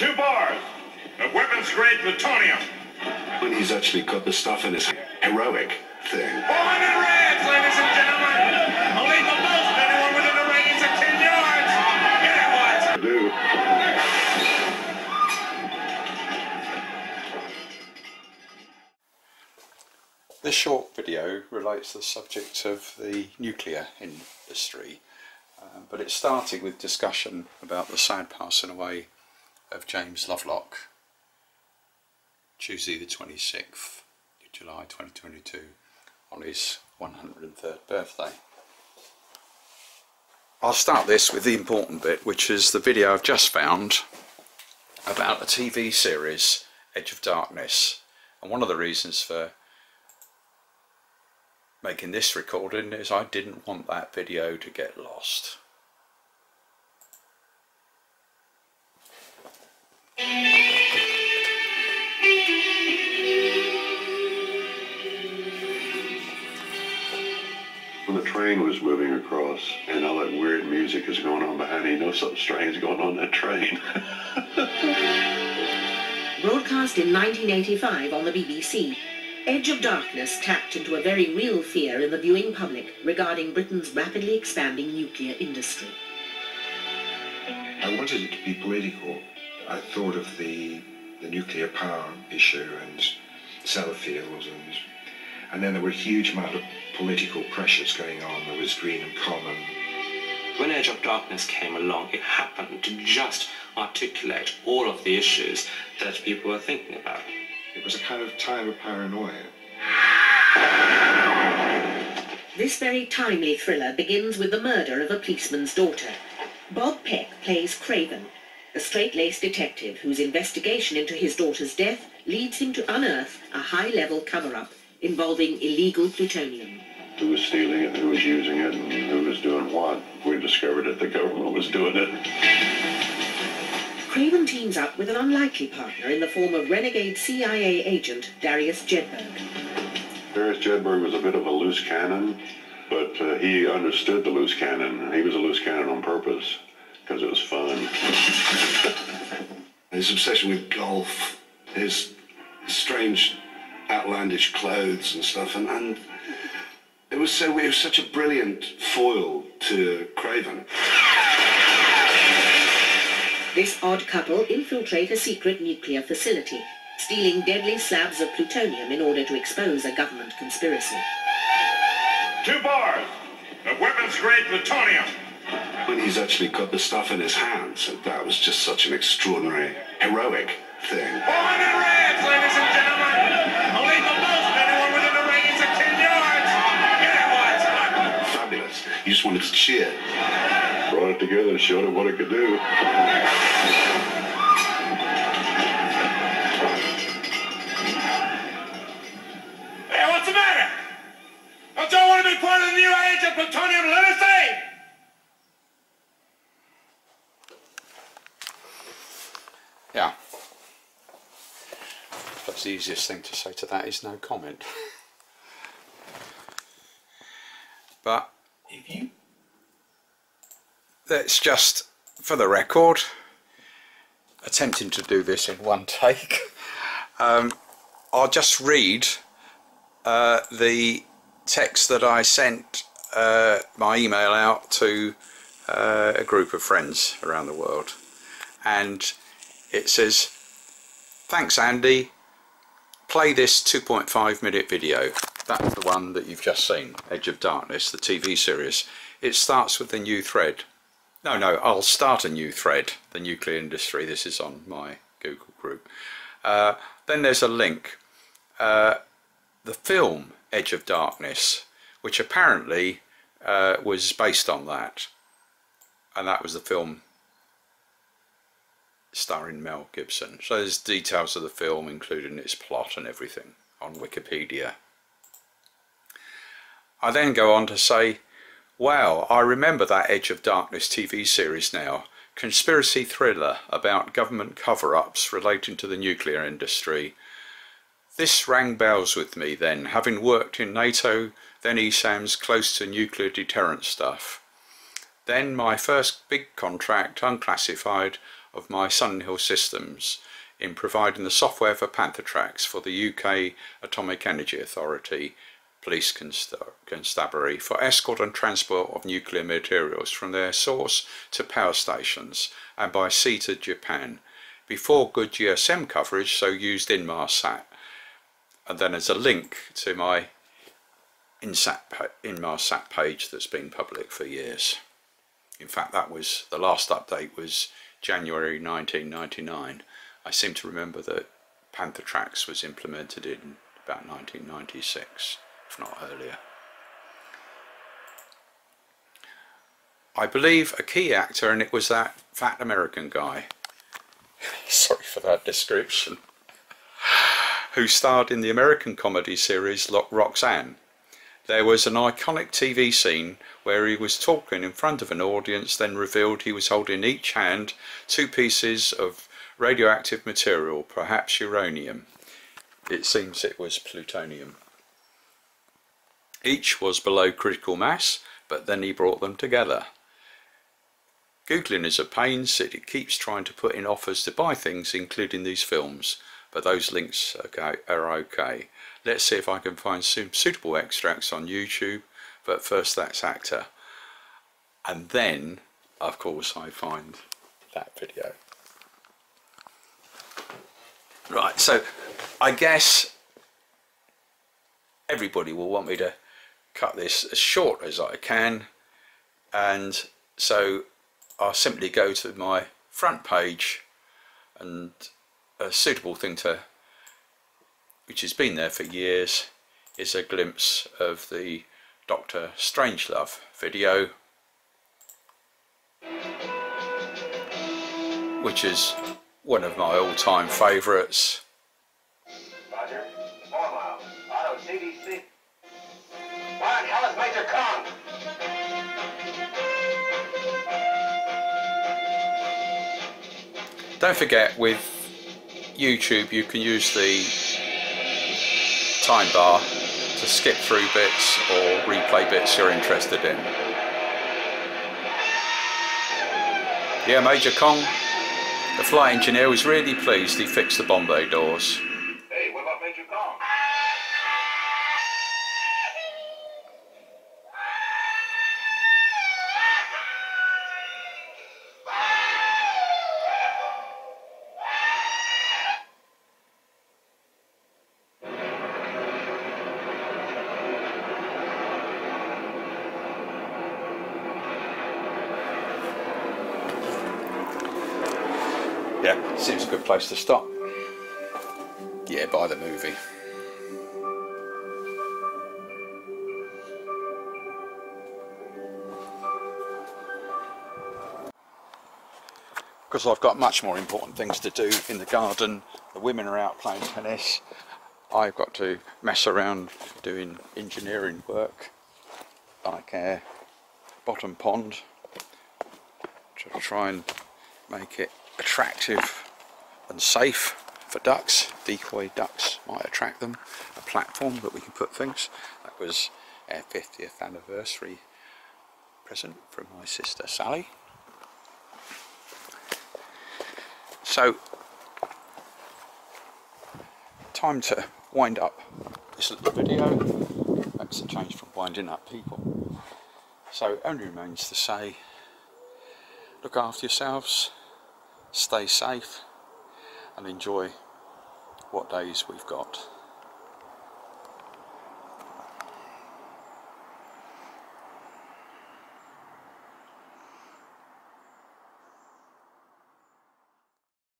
Two bars of weapons-grade plutonium. When he's actually got the stuff in his heroic thing. 400 rads, ladies and gentlemen. A lethal dose to anyone within a radius of 10 yards. Get it, Watts. Do. This short video relates to the subject of the nuclear industry, uh, but it started with discussion about the sad passing away of James Lovelock, Tuesday the 26th of July 2022, on his 103rd birthday. I'll start this with the important bit, which is the video I've just found about a TV series, Edge of Darkness, and one of the reasons for making this recording is I didn't want that video to get lost. When the train was moving across and all that weird music is going on behind you, you know something strange is going on in that train. Broadcast in 1985 on the BBC, Edge of Darkness tapped into a very real fear in the viewing public regarding Britain's rapidly expanding nuclear industry. I wanted it to be political. I thought of the, the nuclear power issue and Sellafield and and then there were a huge amount of political pressures going on. There was Greenham Common. When Edge of Darkness came along, it happened to just articulate all of the issues that people were thinking about. It was a kind of time of paranoia. This very timely thriller begins with the murder of a policeman's daughter. Bob Peck plays Craven, a straight-laced detective whose investigation into his daughter's death leads him to unearth a high-level cover-up involving illegal plutonium. who was stealing it, who was using it, and who was doing what. We discovered that the government was doing it. Craven teams up with an unlikely partner in the form of renegade CIA agent Darius Jedburgh. Darius Jedburgh was a bit of a loose cannon, but uh, he understood the loose cannon. He was a loose cannon on purpose because it was fun. His obsession with golf, his strange, outlandish clothes and stuff, and, and it was so it was such a brilliant foil to Craven. This odd couple infiltrate a secret nuclear facility, stealing deadly slabs of plutonium in order to expose a government conspiracy. Two bars of weapons-grade plutonium. When he's actually got the stuff in his hands, that was just such an extraordinary, heroic thing. 400 rads, ladies and gentlemen. A lethal dose to anyone within a radius of 10 yards. Get it, Watts. Fabulous. You just wanted to cheer. Brought it together and showed it what it could do. Hey, what's the matter? I don't y'all want to be part of the new age of plutonium literacy? Yeah. Perhaps the easiest thing to say to that is no comment. but If you let's just, for the record, attempting to do this in one take, um, I'll just read uh, the text that I sent uh, my email out to uh, a group of friends around the world. And it says, Thanks, Andy. Play this 2.5 minute video. That's the one that you've just seen, Edge of Darkness, the TV series. It starts with the new thread. No, no, I'll start a new thread, the nuclear industry. This is on my Google group. Uh, then there's a link. Uh, the film Edge of Darkness, which apparently uh, was based on that. And that was the film starring Mel Gibson. So there's details of the film, including its plot and everything, on Wikipedia. I then go on to say, wow, I remember that Edge of Darkness TV series now. Conspiracy thriller about government cover-ups relating to the nuclear industry. This rang bells with me then, having worked in NATO, then ESAM's close to nuclear deterrent stuff. Then my first big contract, unclassified, of my Sun Hill Systems in providing the software for Panther Tracks for the UK Atomic Energy Authority Police Constabulary for escort and transport of nuclear materials from their source to power stations and by sea to Japan before good GSM coverage so used Inmarsat. and then there's a link to my Insat, Inmarsat page that's been public for years. In fact that was the last update was January 1999. I seem to remember that Panther Tracks was implemented in about 1996, if not earlier. I believe a key actor, and it was that fat American guy. Sorry for that description. who starred in the American comedy series Roxanne. There was an iconic TV scene where he was talking in front of an audience, then revealed he was holding in each hand two pieces of radioactive material, perhaps uranium. It seems it was plutonium. Each was below critical mass, but then he brought them together. Googling is a pain, so it keeps trying to put in offers to buy things, including these films, but those links are okay. Let's see if I can find some suitable extracts on YouTube, but first that's actor. And then, of course, I find that video. Right, so I guess everybody will want me to cut this as short as I can and so I'll simply go to my front page and a suitable thing to which has been there for years, is a glimpse of the Doctor Strangelove video, which is one of my all-time favourites. Roger. Four miles. Auto CDC. Why the hell is Major Kong? Don't forget, with YouTube you can use the time bar to skip through bits or replay bits you're interested in. Yeah, Major Kong, the flight engineer was really pleased he fixed the bomb bay doors. Yeah, seems a good place to stop. Yeah, buy the movie. Because I've got much more important things to do in the garden. The women are out playing tennis. I've got to mess around doing engineering work like a bottom pond to try and make it attractive and safe for ducks. Decoy ducks might attract them. A platform that we can put things. That was our 50th anniversary present from my sister Sally. So, time to wind up this little video. That's a change from winding up people. So, only remains to say, look after yourselves, stay safe, and enjoy what days we've got.